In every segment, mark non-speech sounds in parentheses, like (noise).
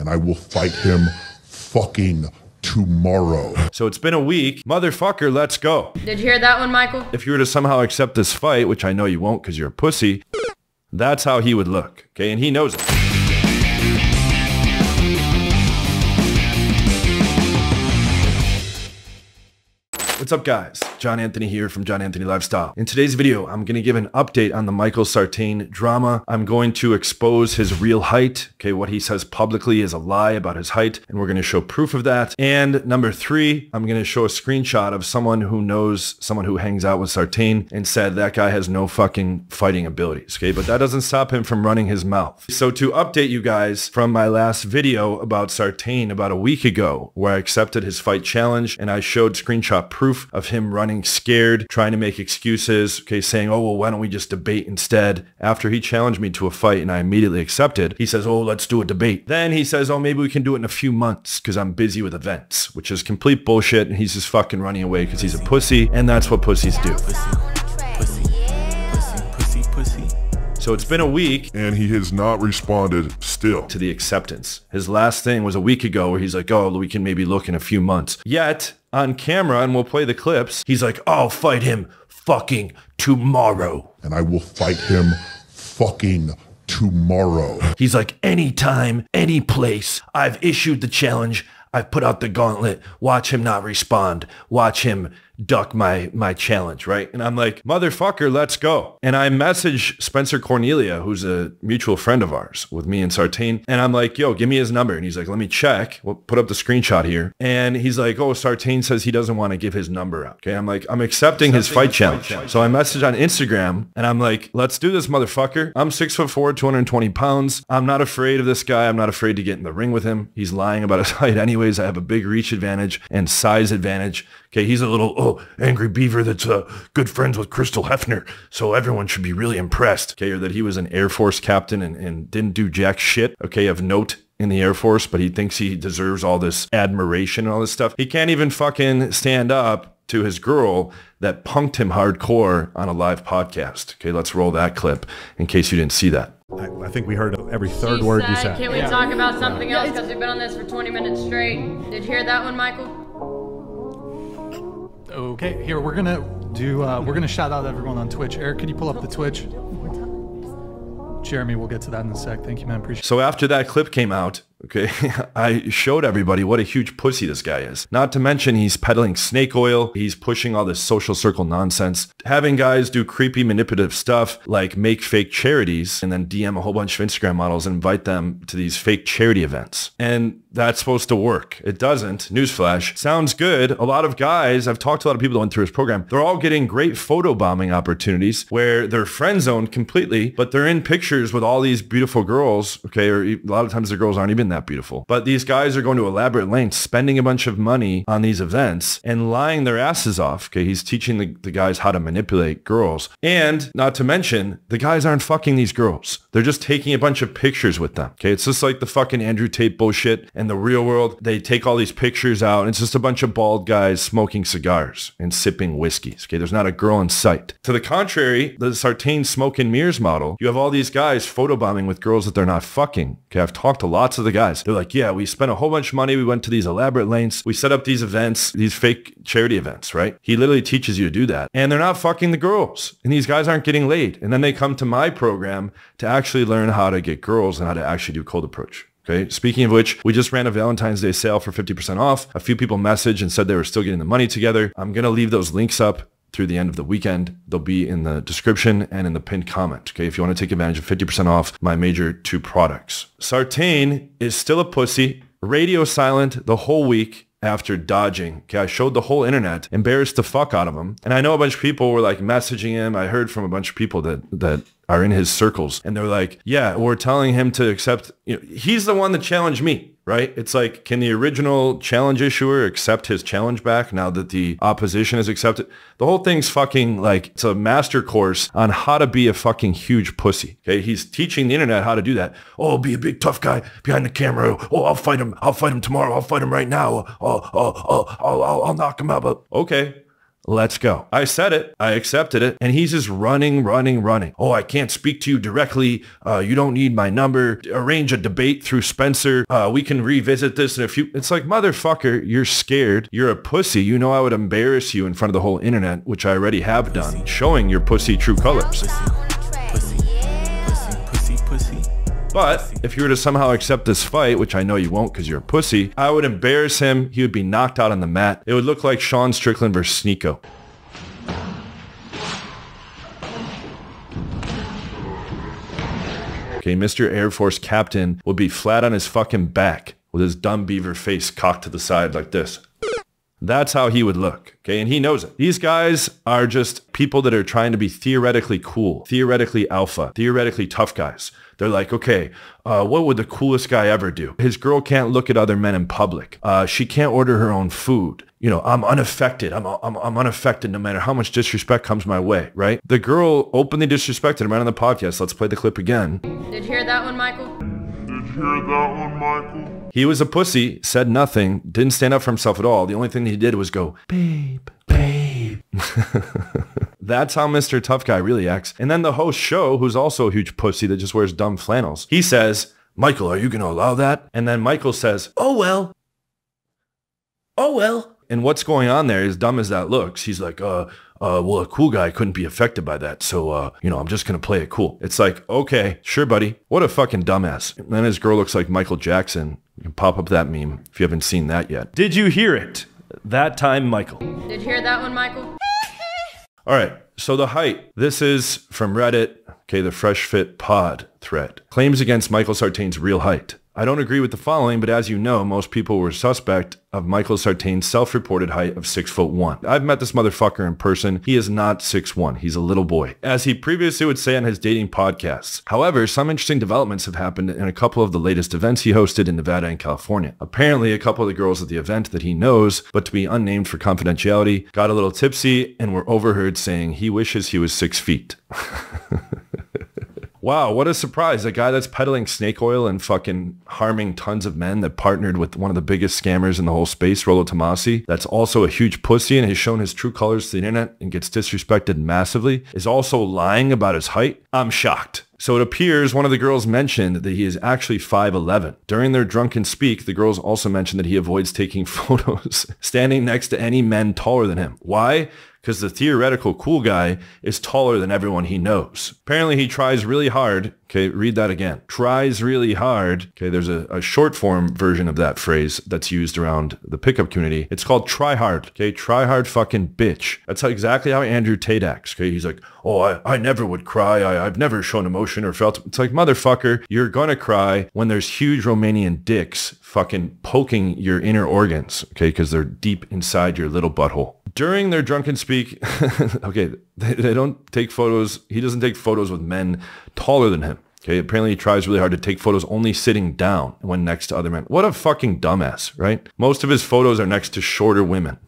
and I will fight him fucking tomorrow. So it's been a week. Motherfucker, let's go. Did you hear that one, Michael? If you were to somehow accept this fight, which I know you won't because you're a pussy, that's how he would look. Okay, and he knows it. What's up guys? John Anthony here from John Anthony Lifestyle. In today's video, I'm going to give an update on the Michael Sartain drama. I'm going to expose his real height. Okay, what he says publicly is a lie about his height, and we're going to show proof of that. And number three, I'm going to show a screenshot of someone who knows someone who hangs out with Sartain and said that guy has no fucking fighting abilities. Okay, but that doesn't stop him from running his mouth. So to update you guys from my last video about Sartain about a week ago, where I accepted his fight challenge and I showed screenshot proof of him running scared, trying to make excuses, okay, saying, oh, well, why don't we just debate instead? After he challenged me to a fight and I immediately accepted, he says, oh, let's do a debate. Then he says, oh, maybe we can do it in a few months because I'm busy with events, which is complete bullshit. And he's just fucking running away because he's a pussy. And that's what pussies do. So it's been a week And he has not responded still. to the acceptance. His last thing was a week ago where he's like, oh, we can maybe look in a few months. Yet on camera, and we'll play the clips, he's like, I'll fight him fucking tomorrow. And I will fight him fucking tomorrow. He's like, anytime, any place, I've issued the challenge. I've put out the gauntlet. Watch him not respond. Watch him duck my my challenge, right? And I'm like, motherfucker, let's go. And I message Spencer Cornelia, who's a mutual friend of ours with me and Sartain. And I'm like, yo, give me his number. And he's like, let me check. We'll put up the screenshot here. And he's like, oh, Sartain says he doesn't want to give his number out. Okay. I'm like, I'm accepting, his fight challenge. So I message on Instagram and I'm like, let's do this, motherfucker. I'm six foot four, 220 pounds. I'm not afraid of this guy. I'm not afraid to get in the ring with him. He's lying about his (laughs) height anyways. I have a big reach advantage and size advantage. Okay, he's a little oh angry beaver that's uh, good friends with Crystal Hefner, so everyone should be really impressed. Okay, or that he was an Air Force captain and, and didn't do jack shit. Okay, of note in the Air Force, but he thinks he deserves all this admiration and all this stuff. He can't even fucking stand up to his girl that punked him hardcore on a live podcast. Okay, let's roll that clip in case you didn't see that. I, I think we heard every third She word you said, said. Can we talk about something else? Because we've been on this for 20 minutes straight. Did you hear that one, Michael? Okay, here we're gonna do. Uh, we're gonna shout out everyone on Twitch. Eric, can you pull up the Twitch? Jeremy, we'll get to that in a sec. Thank you, man. Appreciate. So after that clip came out, okay, (laughs) I showed everybody what a huge pussy this guy is. Not to mention he's peddling snake oil. He's pushing all this social circle nonsense. Having guys do creepy manipulative stuff like make fake charities and then DM a whole bunch of Instagram models and invite them to these fake charity events. And that's supposed to work. It doesn't. Newsflash. Sounds good. A lot of guys, I've talked to a lot of people that went through his program. They're all getting great photo bombing opportunities where they're friend zoned completely, but they're in pictures with all these beautiful girls. Okay. Or a lot of times the girls aren't even that beautiful, but these guys are going to elaborate lengths, spending a bunch of money on these events and lying their asses off. Okay. He's teaching the, the guys how to manipulate girls. And not to mention the guys aren't fucking these girls. They're just taking a bunch of pictures with them. Okay. It's just like the fucking Andrew Tate bullshit in the real world. They take all these pictures out and it's just a bunch of bald guys smoking cigars and sipping whiskeys. Okay. There's not a girl in sight. To the contrary, the Sartain smoke and mirrors model, you have all these guys photobombing with girls that they're not fucking. Okay. I've talked to lots of the guys. They're like, yeah, we spent a whole bunch of money. We went to these elaborate lengths. We set up these events, these fake charity events, right? He literally teaches you to do that. And they're not fucking the girls. And these guys aren't getting laid. And then they come to my program to actually learn how to get girls and how to actually do cold approach. Okay. Speaking of which, we just ran a Valentine's Day sale for 50% off. A few people messaged and said they were still getting the money together. I'm going to leave those links up through the end of the weekend. They'll be in the description and in the pinned comment. Okay. If you want to take advantage of 50% off my major two products. Sartain is still a pussy, radio silent the whole week after dodging. Okay, I showed the whole internet, embarrassed the fuck out of him. And I know a bunch of people were like messaging him. I heard from a bunch of people that that are in his circles and they're like, yeah, we're telling him to accept, you know, he's the one that challenged me, right? It's like, can the original challenge issuer accept his challenge back now that the opposition has accepted? The whole thing's fucking like, it's a master course on how to be a fucking huge pussy. Okay. He's teaching the internet how to do that. Oh, be a big tough guy behind the camera. Oh, I'll fight him. I'll fight him tomorrow. I'll fight him right now. Oh, oh, oh, I'll, I'll, I'll knock him out. But okay. Let's go. I said it. I accepted it. And he's just running, running, running. Oh, I can't speak to you directly. Uh, you don't need my number. Arrange a debate through Spencer. Uh, we can revisit this in a few. It's like, motherfucker, you're scared. You're a pussy. You know I would embarrass you in front of the whole internet, which I already have done, showing your pussy true colors. But if you were to somehow accept this fight, which I know you won't because you're a pussy, I would embarrass him. He would be knocked out on the mat. It would look like Sean Strickland versus Sneako. Okay, Mr. Air Force Captain would be flat on his fucking back with his dumb beaver face cocked to the side like this. That's how he would look. Okay. And he knows it. These guys are just people that are trying to be theoretically cool, theoretically alpha, theoretically tough guys. They're like, okay, uh, what would the coolest guy ever do? His girl can't look at other men in public. Uh, she can't order her own food. You know, I'm unaffected. I'm, I'm, I'm unaffected no matter how much disrespect comes my way, right? The girl openly disrespected him right on the podcast. Let's play the clip again. Did you hear that one, Michael? Did you hear that one, Michael? He was a pussy, said nothing, didn't stand up for himself at all. The only thing he did was go, babe, babe. (laughs) That's how Mr. Tough Guy really acts. And then the host show, who's also a huge pussy that just wears dumb flannels, he says, Michael, are you going to allow that? And then Michael says, oh well. Oh well. And what's going on there, as dumb as that looks, he's like, uh, uh, well, a cool guy couldn't be affected by that. So, uh, you know, I'm just going to play it cool. It's like, okay, sure, buddy. What a fucking dumbass. And then his girl looks like Michael Jackson. You can pop up that meme if you haven't seen that yet. Did you hear it? That time, Michael. Did you hear that one, Michael? (laughs) All right. So the height. This is from Reddit. Okay, the Fresh Fit Pod thread. Claims against Michael Sartain's real height. I don't agree with the following, but as you know, most people were suspect of Michael Sartain's self-reported height of six foot one. I've met this motherfucker in person. He is not six one. He's a little boy, as he previously would say on his dating podcasts. However, some interesting developments have happened in a couple of the latest events he hosted in Nevada and California. Apparently, a couple of the girls at the event that he knows, but to be unnamed for confidentiality, got a little tipsy and were overheard saying he wishes he was six feet. (laughs) Wow, what a surprise. A guy that's peddling snake oil and fucking harming tons of men that partnered with one of the biggest scammers in the whole space, Rollo Tomassi, that's also a huge pussy and has shown his true colors to the internet and gets disrespected massively, is also lying about his height. I'm shocked. So it appears one of the girls mentioned that he is actually 5'11. During their drunken speak, the girls also mentioned that he avoids taking (laughs) photos standing next to any men taller than him. Why? Because the theoretical cool guy is taller than everyone he knows. Apparently he tries really hard. Okay, read that again. Tries really hard. Okay, there's a, a short form version of that phrase that's used around the pickup community. It's called try hard. Okay, try hard fucking bitch. That's how, exactly how Andrew Tate acts. Okay, he's like, oh, I, I never would cry. I, I've never shown emotion or felt. It's like, motherfucker, you're gonna cry when there's huge Romanian dicks fucking poking your inner organs. Okay, because they're deep inside your little butthole during their drunken speak, (laughs) okay, they, they, don't take photos. He doesn't take photos with men taller than him. Okay, apparently he tries really hard to take photos only sitting down when next to other men. What a fucking dumbass, right? Most of his photos are next to shorter women.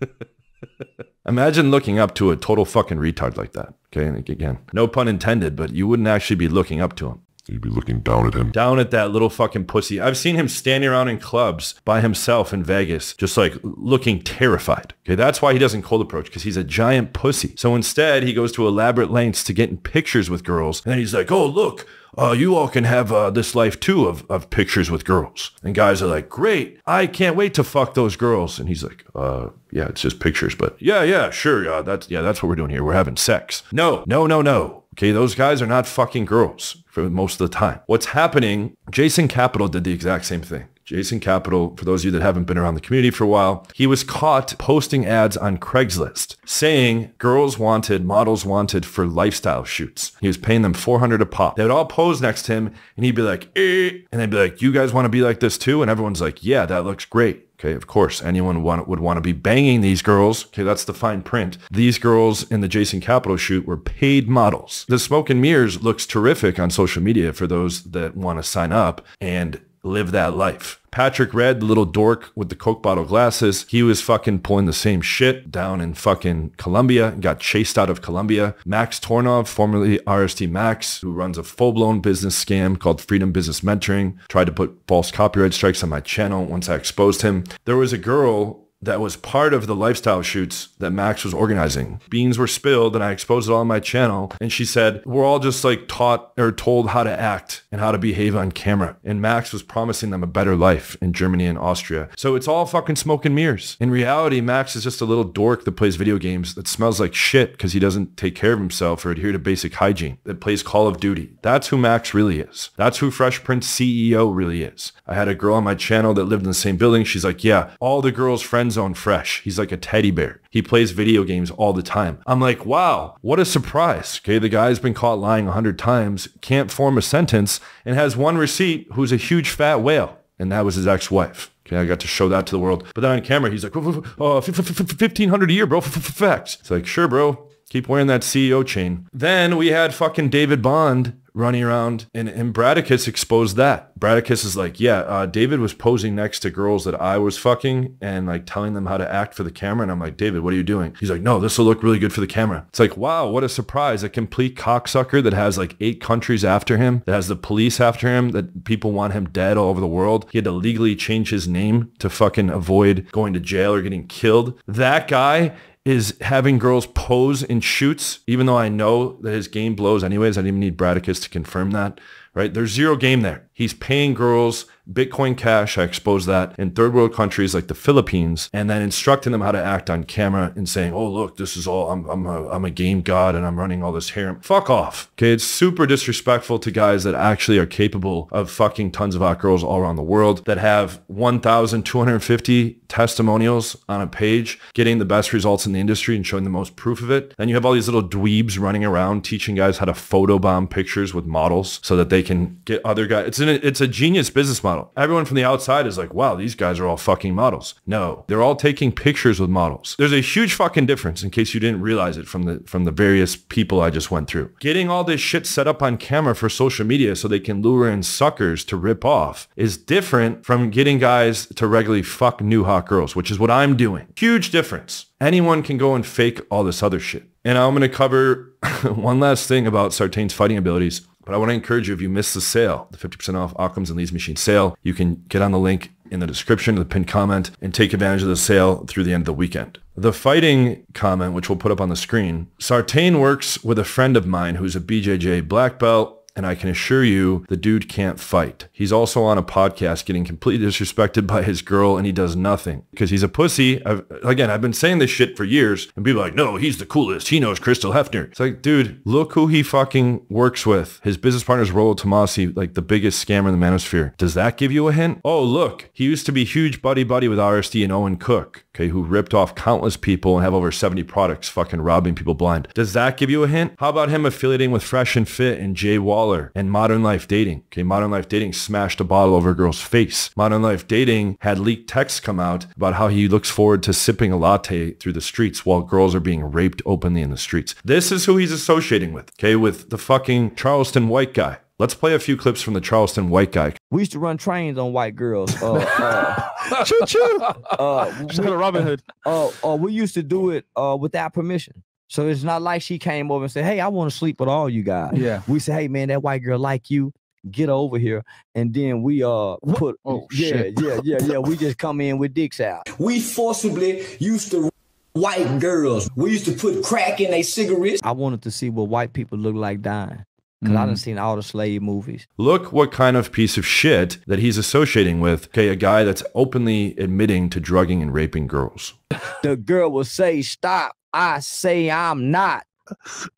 (laughs) Imagine looking up to a total fucking retard like that. Okay, again, no pun intended, but you wouldn't actually be looking up to him. You'd be looking down at him. Down at that little fucking pussy. I've seen him standing around in clubs by himself in Vegas, just like looking terrified. Okay, that's why he doesn't cold approach, because he's a giant pussy. So instead, he goes to elaborate lengths to get in pictures with girls. And then he's like, oh, look, uh, you all can have uh, this life too of, of pictures with girls. And guys are like, great, I can't wait to fuck those girls. And he's like, uh, yeah, it's just pictures, but yeah, yeah, sure, that's yeah, that's what we're doing here. We're having sex. No, no, no, no. Okay, those guys are not fucking girls for most of the time. What's happening, Jason Capital did the exact same thing. Jason Capital, for those of you that haven't been around the community for a while, he was caught posting ads on Craigslist saying girls wanted, models wanted for lifestyle shoots. He was paying them 400 a pop. They would all pose next to him and he'd be like, eh, and they'd be like, you guys want to be like this too? And everyone's like, yeah, that looks great. Okay, of course, anyone want, would want to be banging these girls. Okay, that's the fine print. These girls in the Jason Capital shoot were paid models. The smoke and mirrors looks terrific on social media for those that want to sign up and live that life. Patrick Red, the little dork with the Coke bottle glasses, he was fucking pulling the same shit down in fucking Colombia, got chased out of Colombia. Max Tornow, formerly RSD Max, who runs a full-blown business scam called Freedom Business Mentoring, tried to put false copyright strikes on my channel once I exposed him. There was a girl that was part of the lifestyle shoots that Max was organizing. Beans were spilled and I exposed it all on my channel. And she said, we're all just like taught or told how to act and how to behave on camera. And Max was promising them a better life in Germany and Austria. So it's all fucking smoke and mirrors. In reality, Max is just a little dork that plays video games that smells like shit because he doesn't take care of himself or adhere to basic hygiene, that plays Call of Duty. That's who Max really is. That's who Fresh Prince CEO really is. I had a girl on my channel that lived in the same building. She's like, yeah, all the girls zone Fresh. He's like a teddy bear. He plays video games all the time. I'm like, wow, what a surprise. Okay, the guy's been caught lying a hundred times, can't form a sentence, and has one receipt who's a huge fat whale. And that was his ex-wife. Okay, I got to show that to the world. But then on camera, he's like, oh, uh, 1500 a year, bro. Facts. It's like, sure, bro. Keep wearing that CEO chain. Then we had fucking David Bond running around and, and Bradicus exposed that. Bradicus is like, yeah, uh, David was posing next to girls that I was fucking and like telling them how to act for the camera. And I'm like, David, what are you doing? He's like, no, this will look really good for the camera. It's like, wow, what a surprise. A complete cocksucker that has like eight countries after him, that has the police after him, that people want him dead all over the world. He had to legally change his name to fucking avoid going to jail or getting killed. That guy is having girls pose in shoots, even though I know that his game blows anyways. I didn't even need Bradicus to confirm that, right? There's zero game there. He's paying girls Bitcoin Cash. I exposed that in third world countries like the Philippines and then instructing them how to act on camera and saying, oh, look, this is all, I'm, I'm, a, I'm a game god and I'm running all this harem. Fuck off. Okay. It's super disrespectful to guys that actually are capable of fucking tons of hot girls all around the world that have 1,250 testimonials on a page, getting the best results in the industry and showing the most proof of it. Then you have all these little dweebs running around teaching guys how to photobomb pictures with models so that they can get other guys. It's an, it's a genius business model. Everyone from the outside is like, wow, these guys are all fucking models. No, they're all taking pictures with models. There's a huge fucking difference in case you didn't realize it from the from the various people I just went through. Getting all this shit set up on camera for social media so they can lure in suckers to rip off is different from getting guys to regularly fuck new hot girls, which is what I'm doing. Huge difference. Anyone can go and fake all this other shit. And I'm going to cover (laughs) one last thing about Sartain's fighting abilities. But I want to encourage you, if you missed the sale, the 50% off Occam's and Leads Machine sale, you can get on the link in the description the pinned comment and take advantage of the sale through the end of the weekend. The fighting comment, which we'll put up on the screen, Sartain works with a friend of mine who's a BJJ black belt and I can assure you the dude can't fight. He's also on a podcast getting completely disrespected by his girl and he does nothing because he's a pussy. I've, again, I've been saying this shit for years and people are like, no, he's the coolest. He knows Crystal Hefner. It's like, dude, look who he fucking works with. His business partner is Rollo Tomassi, like the biggest scammer in the manosphere. Does that give you a hint? Oh, look, he used to be huge buddy buddy with RSD and Owen Cook, okay, who ripped off countless people and have over 70 products fucking robbing people blind. Does that give you a hint? How about him affiliating with Fresh and Fit and Jay Waller and Modern Life Dating? Okay, Modern Life Dating smashed a bottle over a girl's face. Modern Life Dating had leaked texts come out about how he looks forward to sipping a latte through the streets while girls are being raped openly in the streets. This is who he's associating with, okay, with the fucking Charleston white guy. Let's play a few clips from the Charleston white guy. We used to run trains on white girls. Uh, (laughs) uh, choo choo. uh, Just go to Robin Hood. uh, uh, we used to do it uh, without permission. So it's not like she came over and said, "Hey, I want to sleep with all you guys." Yeah. We said, "Hey, man, that white girl like you. Get over here." And then we uh put Oh, yeah, shit. yeah, yeah, yeah. We just come in with dicks out. We forcibly used to white girls. We used to put crack in their cigarettes. I wanted to see what white people look like dying. Cause I done mm. seen all the slave movies. Look what kind of piece of shit that he's associating with, okay, a guy that's openly admitting to drugging and raping girls. (laughs) The girl will say, "Stop." I say, "I'm not."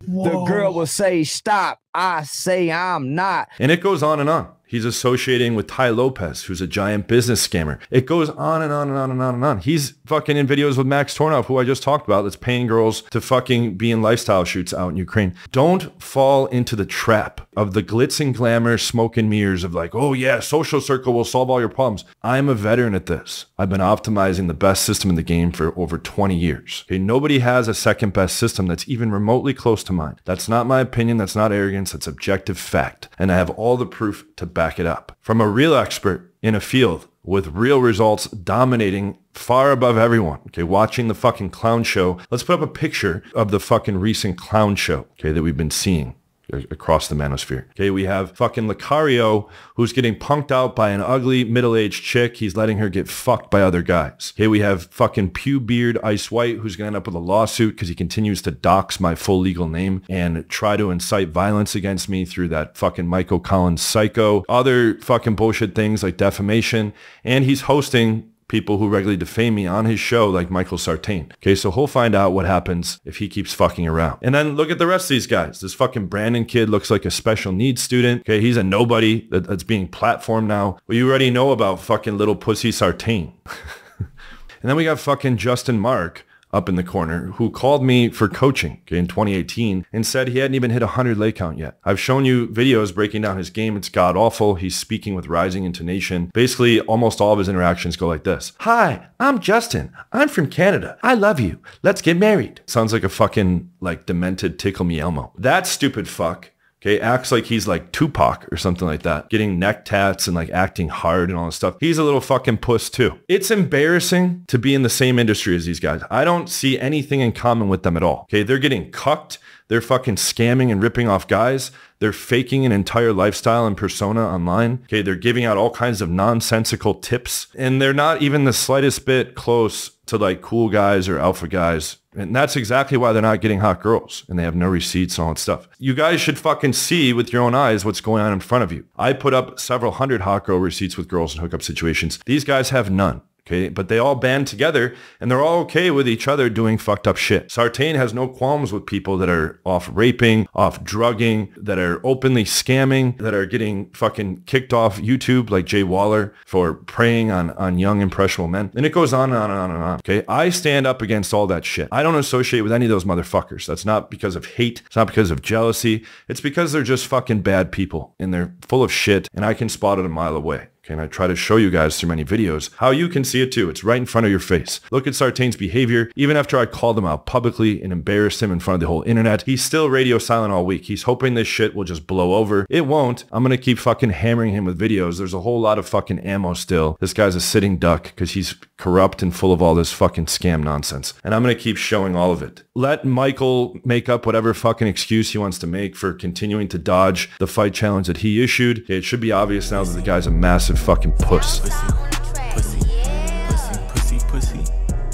The girl will say, "Stop." I say, "I'm not." And it goes on and on. He's associating with Tai Lopez, who's a giant business scammer. It goes on and on and on and on and on. He's fucking in videos with Max Tornow, who I just talked about, that's paying girls to fucking be in lifestyle shoots out in Ukraine. Don't fall into the trap of the glitz and glamour, smoke and mirrors of like, oh yeah, social circle will solve all your problems. I'm a veteran at this. I've been optimizing the best system in the game for over 20 years. Okay, nobody has a second best system that's even remotely close to mine. That's not my opinion. That's not arrogance. That's objective fact. And I have all the proof to back it up. From a real expert in a field with real results dominating far above everyone. Okay, watching the fucking clown show. Let's put up a picture of the fucking recent clown show, okay, that we've been seeing. Across the manosphere. Okay, we have fucking Lucario who's getting punked out by an ugly middle-aged chick. He's letting her get fucked by other guys. Okay, we have fucking Pew Beard Ice White who's gonna end up with a lawsuit because he continues to dox my full legal name and try to incite violence against me through that fucking Michael Collins psycho. Other fucking bullshit things like defamation. And he's hosting people who regularly defame me on his show like Michael Sartain. Okay, so he'll find out what happens if he keeps fucking around. And then look at the rest of these guys. This fucking Brandon kid looks like a special needs student. Okay, he's a nobody that, that's being platformed now. Well, you already know about fucking little pussy Sartain. (laughs) and then we got fucking Justin Mark up in the corner who called me for coaching in 2018 and said he hadn't even hit a 100 lay count yet. I've shown you videos breaking down his game. It's god awful. He's speaking with rising intonation. Basically, almost all of his interactions go like this. Hi, I'm Justin. I'm from Canada. I love you. Let's get married. Sounds like a fucking like demented Tickle Me Elmo. That stupid fuck Okay, acts like he's like Tupac or something like that, getting neck tats and like acting hard and all this stuff. He's a little fucking puss too. It's embarrassing to be in the same industry as these guys. I don't see anything in common with them at all. Okay, they're getting cucked. They're fucking scamming and ripping off guys. They're faking an entire lifestyle and persona online. Okay, they're giving out all kinds of nonsensical tips and they're not even the slightest bit close to like cool guys or alpha guys and that's exactly why they're not getting hot girls and they have no receipts all that stuff. You guys should fucking see with your own eyes what's going on in front of you. I put up several hundred hot girl receipts with girls in hookup situations. These guys have none. Okay, but they all band together and they're all okay with each other doing fucked up shit. Sartain has no qualms with people that are off raping, off drugging, that are openly scamming, that are getting fucking kicked off YouTube like Jay Waller for preying on, on young impressionable men. And it goes on and on and on and on. Okay, I stand up against all that shit. I don't associate with any of those motherfuckers. That's not because of hate. It's not because of jealousy. It's because they're just fucking bad people and they're full of shit and I can spot it a mile away. Okay, and I try to show you guys through many videos how you can see it too. It's right in front of your face. Look at Sartain's behavior. Even after I called him out publicly and embarrassed him in front of the whole internet, he's still radio silent all week. He's hoping this shit will just blow over. It won't. I'm gonna keep fucking hammering him with videos. There's a whole lot of fucking ammo still. This guy's a sitting duck because he's corrupt and full of all this fucking scam nonsense. And I'm gonna keep showing all of it. Let Michael make up whatever fucking excuse he wants to make for continuing to dodge the fight challenge that he issued. It should be obvious now that the guy's a massive fucking puss. Pussy, pussy, pussy, pussy.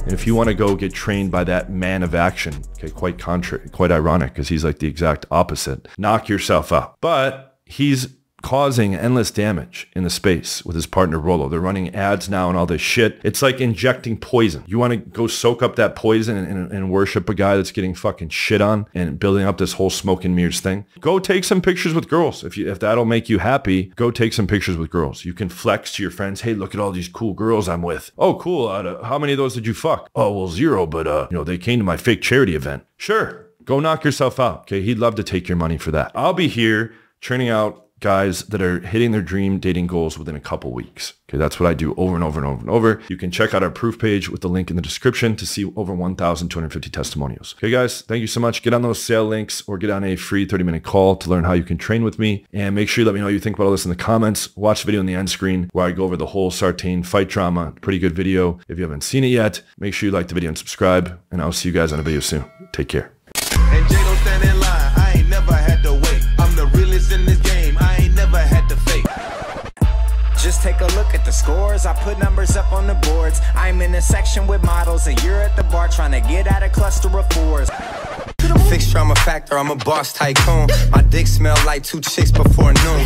And if you want to go get trained by that man of action, okay, quite contrary, quite ironic because he's like the exact opposite. Knock yourself out. But he's causing endless damage in the space with his partner Rollo. They're running ads now and all this shit. It's like injecting poison. You want to go soak up that poison and, and, and, worship a guy that's getting fucking shit on and building up this whole smoke and mirrors thing. Go take some pictures with girls. If you if that'll make you happy, go take some pictures with girls. You can flex to your friends. Hey, look at all these cool girls I'm with. Oh, cool. Uh, how many of those did you fuck? Oh, well, zero. But uh, you know, they came to my fake charity event. Sure. Go knock yourself out. Okay. He'd love to take your money for that. I'll be here churning out guys that are hitting their dream dating goals within a couple weeks. Okay, that's what I do over and over and over and over. You can check out our proof page with the link in the description to see over 1,250 testimonials. Okay, guys, thank you so much. Get on those sale links or get on a free 30 minute call to learn how you can train with me. And make sure you let me know what you think about all this in the comments. Watch the video on the end screen where I go over the whole Sartain fight drama. Pretty good video. If you haven't seen it yet, make sure you like the video and subscribe. And I'll see you guys on a video soon. Take care. Scores. I put numbers up on the boards. I'm in a section with models, and you're at the bar trying to get out a cluster of fours. Fixed trauma factor. I'm a boss tycoon. My dick smell like two chicks before noon.